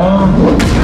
Oh.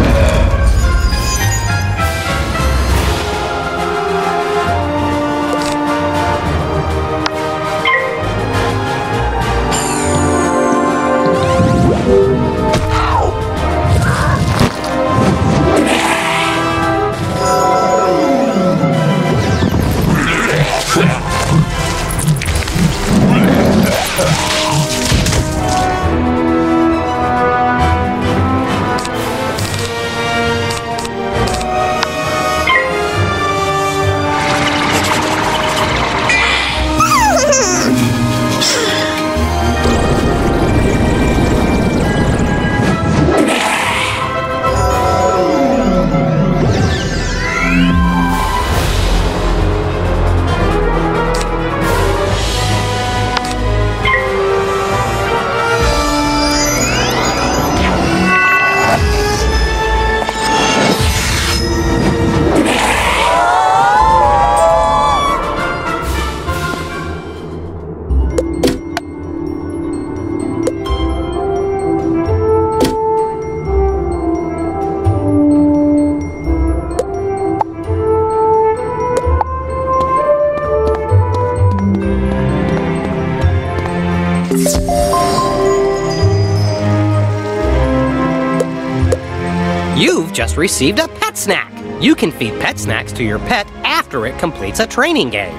You've just received a pet snack. You can feed pet snacks to your pet after it completes a training game.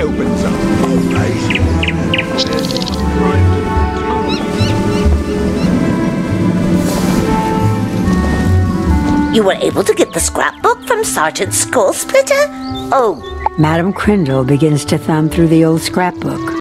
Opens up. Amazing. There's time You were able to get the scrapbook from Sergeant Skull Splitter? Oh, Madam Crindle begins to thumb through the old scrapbook.